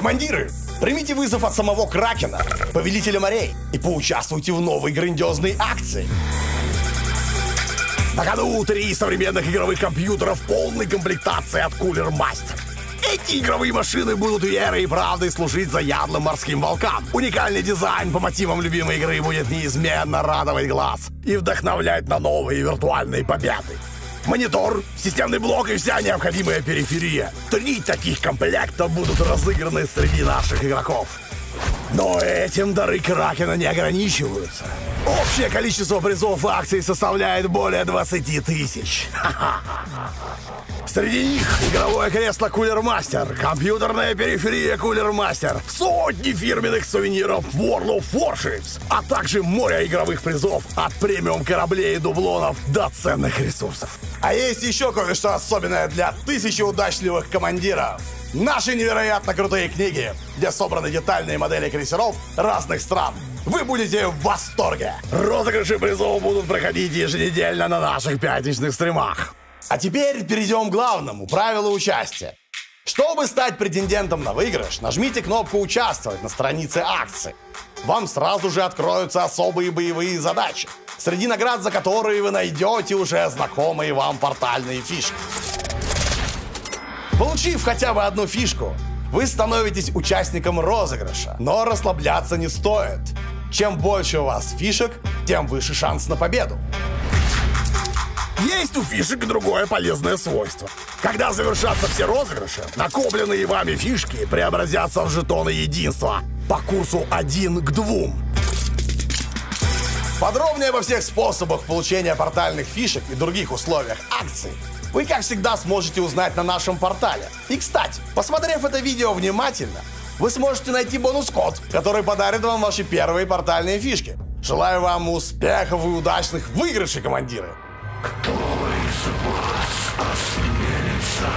Командиры, примите вызов от самого Кракена, повелителя морей, и поучаствуйте в новой грандиозной акции. На кону три современных игровых компьютеров полной комплектации от Cooler Master. Эти игровые машины будут верой и правдой служить заядлым морским волкам. Уникальный дизайн по мотивам любимой игры будет неизменно радовать глаз и вдохновлять на новые виртуальные победы. Монитор, системный блок и вся необходимая периферия. Три таких комплекта будут разыграны среди наших игроков. Но этим дары Кракена не ограничиваются. Общее количество призов акций составляет более 20 тысяч. Среди них игровое кресло Кулер Мастер, компьютерная периферия Кулер Мастер, сотни фирменных сувениров World of Warships, а также море игровых призов от премиум кораблей и дублонов до ценных ресурсов. А есть еще кое-что особенное для тысячи удачливых командиров. Наши невероятно крутые книги, где собраны детальные модели крейсеров разных стран. Вы будете в восторге! Розыгрыши призов будут проходить еженедельно на наших пятничных стримах. А теперь перейдем к главному правилу участия. Чтобы стать претендентом на выигрыш, нажмите кнопку «Участвовать» на странице акции. Вам сразу же откроются особые боевые задачи, среди наград за которые вы найдете уже знакомые вам портальные фишки. Получив хотя бы одну фишку, вы становитесь участником розыгрыша. Но расслабляться не стоит. Чем больше у вас фишек, тем выше шанс на победу. Есть у фишек другое полезное свойство. Когда завершатся все розыгрыши, накопленные вами фишки преобразятся в жетоны единства по курсу 1 к 2. Подробнее обо всех способах получения портальных фишек и других условиях акций вы, как всегда, сможете узнать на нашем портале. И, кстати, посмотрев это видео внимательно, вы сможете найти бонус-код, который подарит вам ваши первые портальные фишки. Желаю вам успехов и удачных выигрышей, командиры! Кто из вас осмелится?